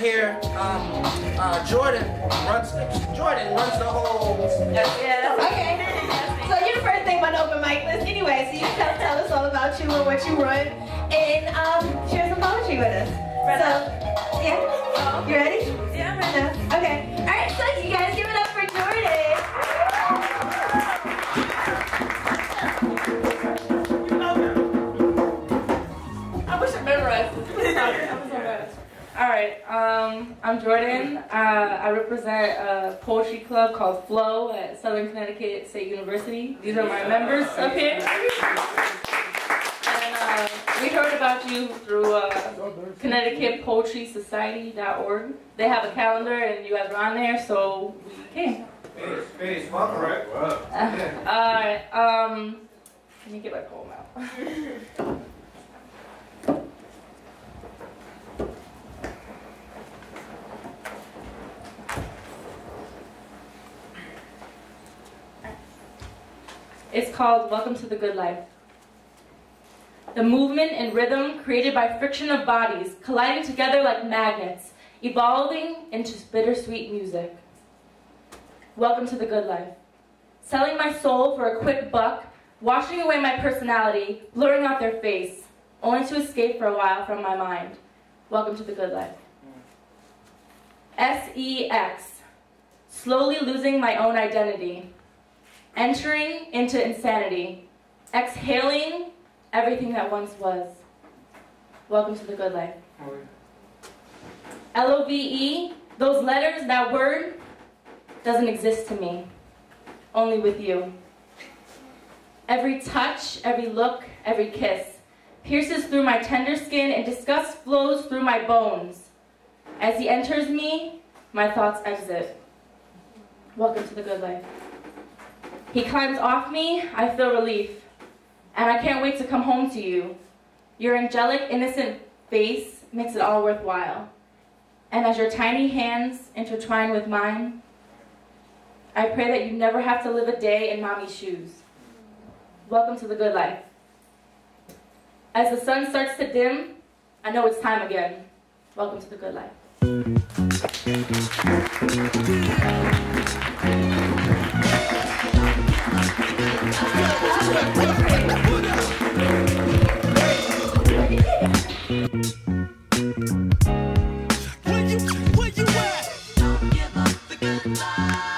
Here, um, uh, Jourdan runs. Jourdan runs the whole. Yeah. Okay. So you're the first thing on open mic list anyway. So you tell tell us all about you and what you run, and um, share some poetry with us. So yeah, you ready? Yeah, I'm ready. Okay. All right. So you guys give it up for Jourdan. I wish I memorized this. I'm so bad. All right, um, I'm Jourdan. Uh, I represent a poetry club called Flow at Southern Connecticut State University. These are my members up here. And uh, we heard about you through uh, ConnecticutPoetrySociety.org. They have a calendar, and you guys are on there, so we came. Face, face, welcome. Right. All right, um, let me get my poem out. It's called Welcome to the Good Life. The movement and rhythm created by friction of bodies colliding together like magnets, evolving into bittersweet music. Welcome to the good life. Selling my soul for a quick buck, washing away my personality, blurring out their face, only to escape for a while from my mind. Welcome to the good life. S-E-X. Slowly losing my own identity. Entering into insanity. Exhaling everything that once was. Welcome to the good life. L-O-V-E, those letters, that word, doesn't exist to me. Only with you. Every touch, every look, every kiss pierces through my tender skin and disgust flows through my bones. As he enters me, my thoughts exit. Welcome to the good life. He climbs off me, I feel relief. And I can't wait to come home to you. Your angelic, innocent face makes it all worthwhile. And as your tiny hands intertwine with mine, I pray that you never have to live a day in mommy's shoes. Welcome to the good life. As the sun starts to dim, I know it's time again. Welcome to Where you, where you at? Don't give up the good life.